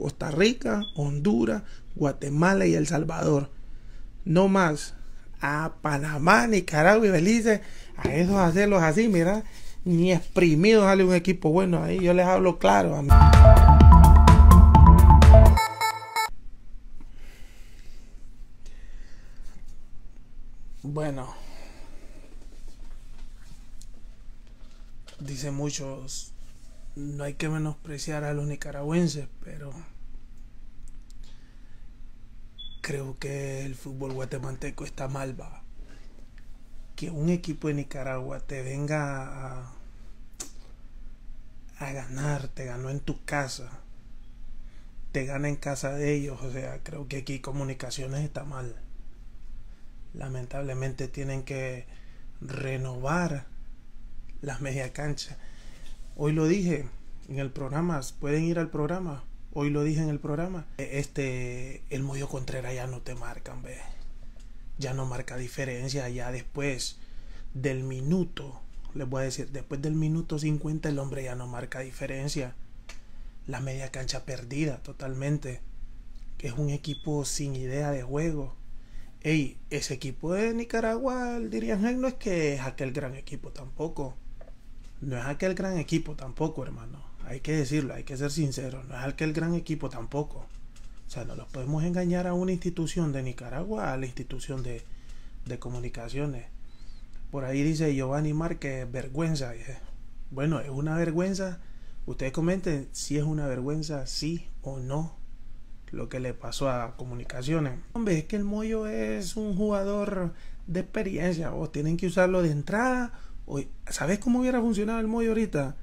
Costa Rica, Honduras, Guatemala y El Salvador. No más. A Panamá, Nicaragua y Belice, a esos hacerlos así, mira, ni exprimidos sale un equipo bueno. Ahí yo les hablo claro. A mí. Bueno, dice muchos, no hay que menospreciar a los nicaragüenses, pero creo que el fútbol guatemalteco está mal, va. Que un equipo de Nicaragua te venga a, a ganar, te ganó en tu casa, te gana en casa de ellos, o sea, creo que aquí comunicaciones está mal. Lamentablemente tienen que renovar las media canchas. Hoy lo dije en el programa, pueden ir al programa. Hoy lo dije en el programa. Este, el Moyo Contreras ya no te marcan, ve. Ya no marca diferencia. Ya después del minuto, les voy a decir, después del minuto 50 el hombre ya no marca diferencia. La media cancha perdida totalmente. Que es un equipo sin idea de juego. Ey, ese equipo de Nicaragua, dirían, no es que es aquel gran equipo tampoco. No es aquel gran equipo tampoco, hermano. Hay que decirlo, hay que ser sincero. No es aquel gran equipo tampoco. O sea, no los podemos engañar a una institución de Nicaragua, a la institución de, de comunicaciones. Por ahí dice Giovanni Márquez, vergüenza. Bueno, es una vergüenza. Ustedes comenten si es una vergüenza, sí o no, lo que le pasó a comunicaciones. Hombre, es que el Moyo es un jugador de experiencia. O tienen que usarlo de entrada ¿Sabes cómo hubiera funcionado el Moyo ahorita?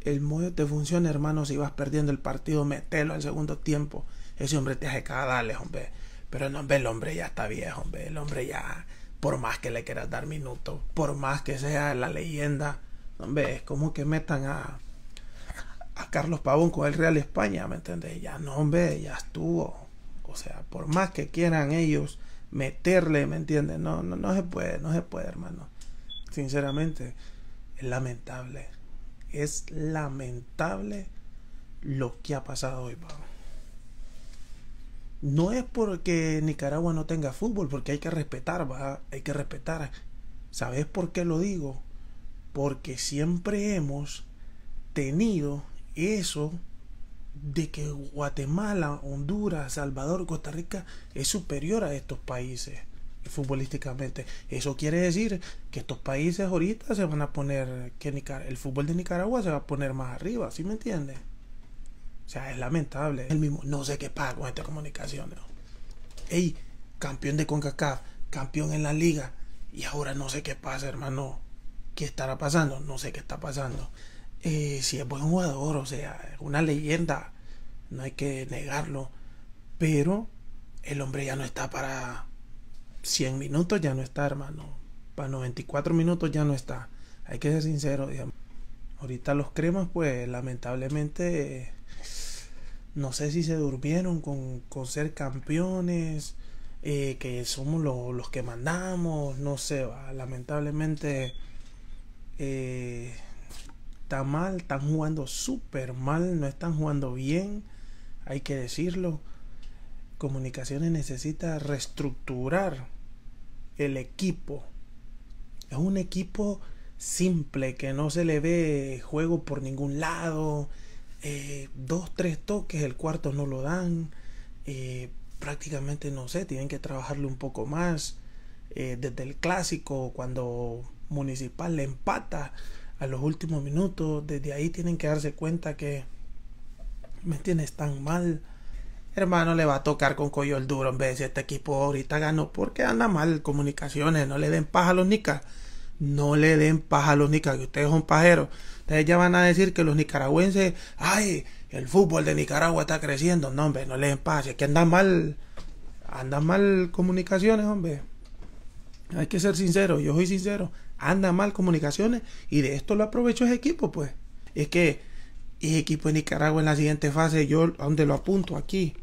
El Moyo te funciona, hermano, si vas perdiendo el partido, metelo al segundo tiempo. Ese hombre te hace dale, hombre. Pero no, hombre, el hombre ya está viejo, hombre. El hombre ya, por más que le quieras dar minutos, por más que sea la leyenda, hombre, es como que metan a, a Carlos Pavón con el Real España, ¿me entiendes? Ya no, hombre, ya estuvo. O sea, por más que quieran ellos meterle, ¿me entiendes? No, no, no se puede, no se puede, hermano sinceramente, es lamentable. Es lamentable lo que ha pasado hoy, No es porque Nicaragua no tenga fútbol, porque hay que respetar, ¿va? hay que respetar. ¿Sabes por qué lo digo? Porque siempre hemos tenido eso de que Guatemala, Honduras, Salvador, Costa Rica es superior a estos países futbolísticamente. Eso quiere decir que estos países ahorita se van a poner, que el fútbol de Nicaragua se va a poner más arriba, ¿sí me entiendes? O sea, es lamentable. El mismo, no sé qué pasa con esta comunicación. Ey, campeón de CONCACAF, campeón en la liga, y ahora no sé qué pasa, hermano. ¿Qué estará pasando? No sé qué está pasando. Eh, si es buen jugador, o sea, es una leyenda, no hay que negarlo. Pero el hombre ya no está para 100 minutos ya no está, hermano. Para 94 minutos ya no está. Hay que ser sincero, digamos. Ahorita los cremas, pues lamentablemente, no sé si se durmieron con, ser campeones, eh, que somos los que mandamos, no sé, lamentablemente eh, está mal, están jugando súper mal, no están jugando bien, hay que decirlo. Comunicaciones necesita reestructurar el equipo. Es un equipo simple que no se le ve juego por ningún lado. Eh, dos, tres toques, el cuarto no lo dan. Eh, prácticamente no sé, tienen que trabajarle un poco más. Eh, desde el clásico, cuando Municipal le empata a los últimos minutos, desde ahí tienen que darse cuenta que me tienes tan mal hermano, le va a tocar con el duro en vez de este equipo ahorita ganó porque anda mal comunicaciones, no le den paja a los nicas, no le den paja a los nicas, que ustedes son pajeros. Ustedes ya van a decir que los nicaragüenses, ay, el fútbol de Nicaragua está creciendo. No, hombre, no le den paja, es que andan mal, andan mal comunicaciones, hombre. Hay que ser sincero, yo soy sincero, anda mal comunicaciones y de esto lo aprovecho ese equipo, pues. Es que ese equipo de Nicaragua en la siguiente fase, yo donde lo apunto aquí,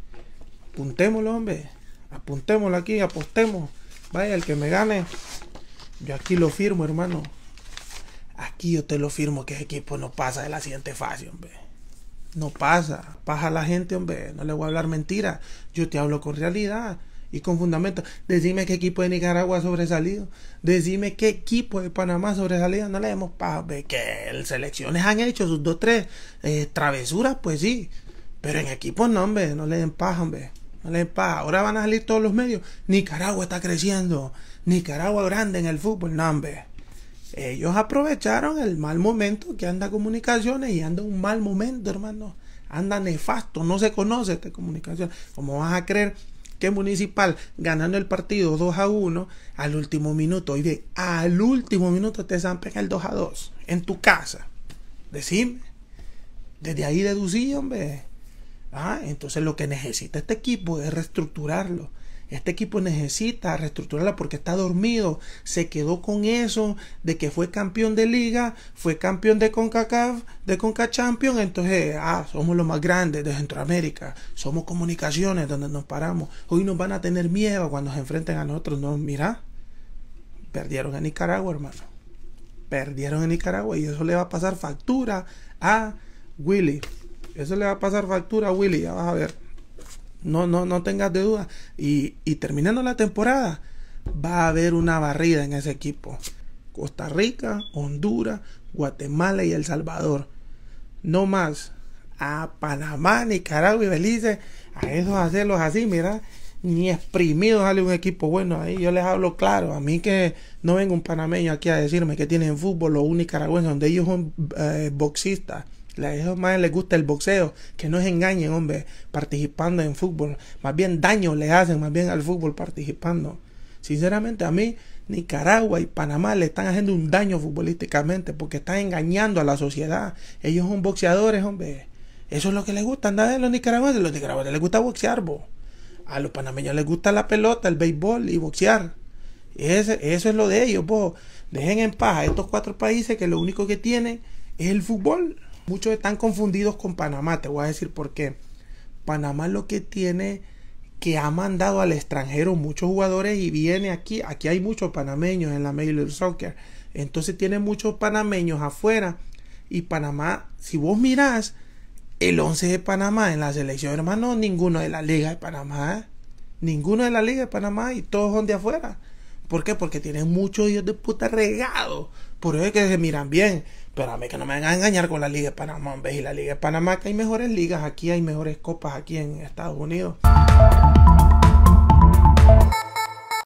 apuntémoslo, hombre. Apuntémoslo aquí, apostemos. Vaya, el que me gane. Yo aquí lo firmo, hermano. Aquí yo te lo firmo que ese equipo no pasa de la siguiente fase, hombre. No pasa. Pasa la gente, hombre. No le voy a hablar mentira. Yo te hablo con realidad y con fundamento. Decime qué equipo de Nicaragua ha sobresalido. Decime qué equipo de Panamá ha sobresalido. No le demos pa que selecciones han hecho sus dos, tres eh, travesuras, pues sí. Pero en equipos no, hombre. No le den paja, hombre. Ahora van a salir todos los medios. Nicaragua está creciendo. Nicaragua grande en el fútbol. No, hombre. Ellos aprovecharon el mal momento que anda comunicaciones y anda un mal momento, hermano. Anda nefasto, no se conoce esta comunicación. ¿Cómo vas a creer que Municipal ganando el partido 2 a 1 al último minuto? Oye, al último minuto te zampen el 2 a 2 en tu casa. Decime. Desde ahí deducí, hombre. Ah, entonces lo que necesita este equipo es reestructurarlo este equipo necesita reestructurarla porque está dormido. Se quedó con eso de que fue campeón de liga, fue campeón de CONCACAF, de CONCACHAMPION. Entonces, ah, somos los más grandes de Centroamérica. Somos comunicaciones donde nos paramos. Hoy nos van a tener miedo cuando se enfrenten a nosotros. No, mira, perdieron en Nicaragua, hermano. Perdieron en Nicaragua y eso le va a pasar factura a Willy. Eso le va a pasar factura a Willy, ya vas a ver. No, no, no tengas de duda. Y, y terminando la temporada, va a haber una barrida en ese equipo. Costa Rica, Honduras, Guatemala y El Salvador. No más. A Panamá, Nicaragua y Belice, a esos hacerlos así, mira, ni exprimido sale un equipo bueno ahí. Yo les hablo claro. A mí que no venga un panameño aquí a decirme que tienen fútbol o un nicaragüense, donde ellos son eh, boxistas esos más les gusta el boxeo, que no se engañen, hombre, participando en fútbol. Más bien daño le hacen más bien al fútbol participando. Sinceramente, a mí Nicaragua y Panamá le están haciendo un daño futbolísticamente porque están engañando a la sociedad. Ellos son boxeadores, hombre. Eso es lo que les gusta. Andar a los nicaragüenses. Los nicaragüenses les gusta boxear, bo. A los panameños les gusta la pelota, el béisbol y boxear. Ese, eso es lo de ellos, bo. Dejen en paz a estos cuatro países que lo único que tienen es el fútbol. Muchos están confundidos con Panamá, te voy a decir por qué. Panamá lo que tiene que ha mandado al extranjero muchos jugadores y viene aquí, aquí hay muchos panameños en la Major Soccer. Entonces tiene muchos panameños afuera y Panamá, si vos mirás el 11 de Panamá en la selección, hermano, ninguno de la Liga de Panamá, ninguno de la Liga de Panamá y todos son de afuera. ¿Por qué? Porque tienen muchos hijos de puta regados. Por eso es que se miran bien. Pero a mí que no me vengan a engañar con la Liga de Panamá. ¿Ves? Y la Liga de Panamá, que hay mejores ligas aquí, hay mejores copas aquí en Estados Unidos.